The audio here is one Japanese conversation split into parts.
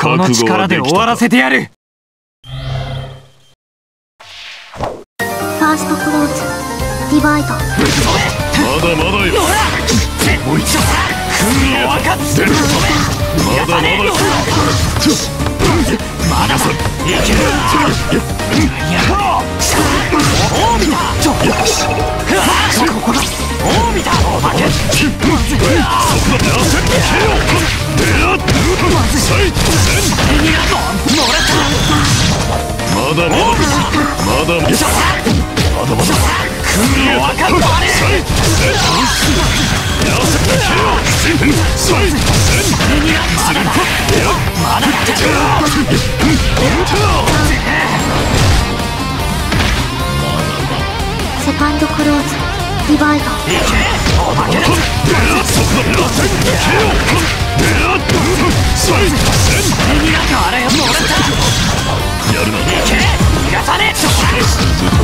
この力で終わらせてやる。ファーストクローズ。ディバイド。まだまだよ。もう一度を分かってるまだまだよ。まださいけるやろうよ。しだまだまだまだまだまだまだまだまだまだまだまだまだ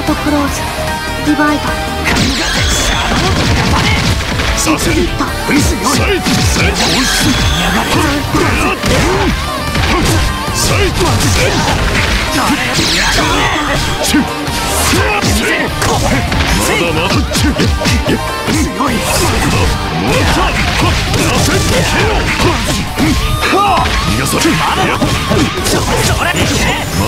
ートクローズディバイドリサイトサイトいやがれサイトまだ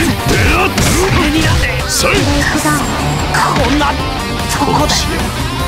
こんなとこで。